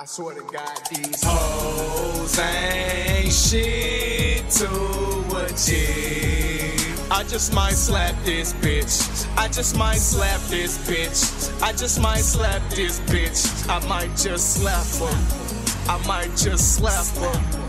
I swear to God, these hoes ain't shit to achieve. I just might slap this bitch. I just might slap this bitch. I just might slap this bitch. I might just slap her. I might just slap her.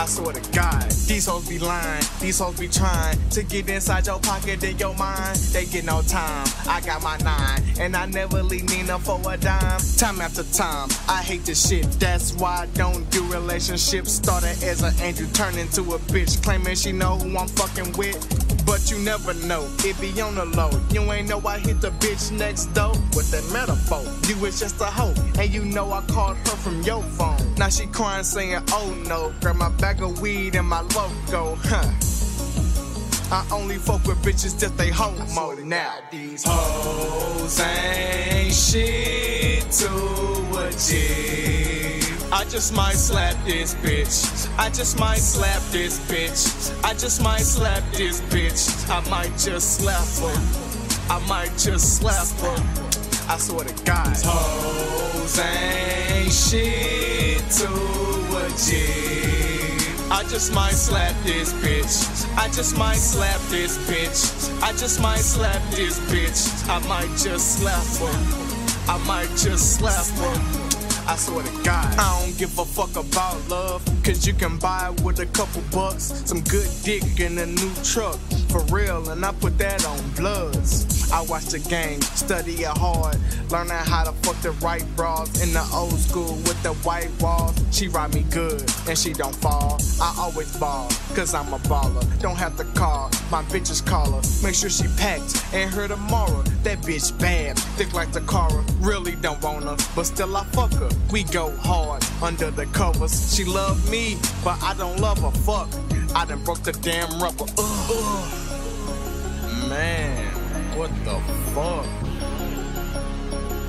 I swear to God, these hoes be lying, these hoes be trying to get inside your pocket and your mind. They get no time. I got my nine, and I never leave Nina for a dime. Time after time, I hate this shit. That's why I don't do relationships. Started as an angel, turned into a bitch, claiming she know who I'm fucking with. But you never know, it be on the low. You ain't know I hit the bitch next door with that metaphor. You was just a hoe, and you know I called her from your phone. Now she crying saying, oh no, grab my bag of weed and my logo, huh? I only fuck with bitches if they homo now. These hoes ain't shit to achieve. I just might slap this bitch. I just might slap this bitch. I just might slap this bitch. I might just slap her. I might just slap her. I swear to God. Hoes ain't shit to achieve. I just might slap this bitch. I just might slap this bitch. I just might slap this bitch. I might just slap her. I might just slap her. I swear to God. I don't give a fuck about love, cause you can buy it with a couple bucks. Some good dick and a new truck, for real, and I put that on bloods. I watch the game, study it hard, learning how to fuck the right bras in the old school with the white walls. She ride me good, and she don't fall. I always ball, cause I'm a baller. Don't have to call, my bitches call her. Make sure she packed, and her tomorrow. That bitch bad, thick like the Cara. Really don't want her, but still I fuck her. We go hard under the covers. She love me, but I don't love her. Fuck, I done broke the damn rubber. Ugh. Man, what the fuck?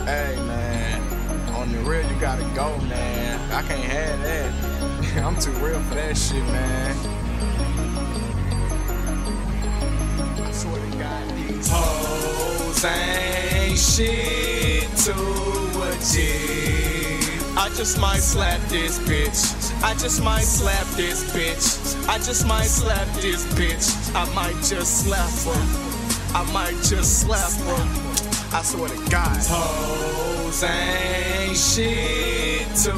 Hey man, on the real you gotta go, man. I can't have that. I'm too real for that shit, man. I swear to God, these hoes ain't shit to achieve. I just might slap this bitch. I just might slap this bitch. I just might slap this bitch. I might just slap her. I might just slap her. I swear to God. Hoes ain't shit to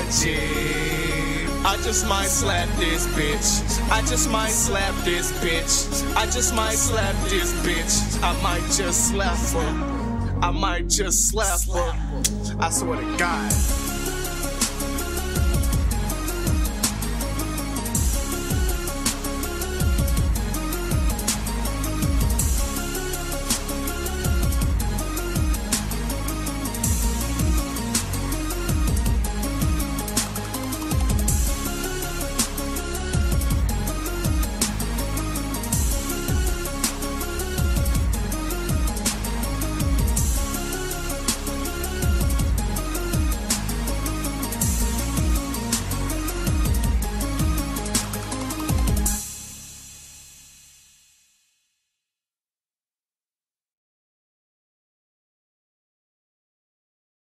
achieve. I just might slap this bitch. I just might slap this bitch. I just might slap this bitch. I might just slap her. I might just slap her. I swear to God.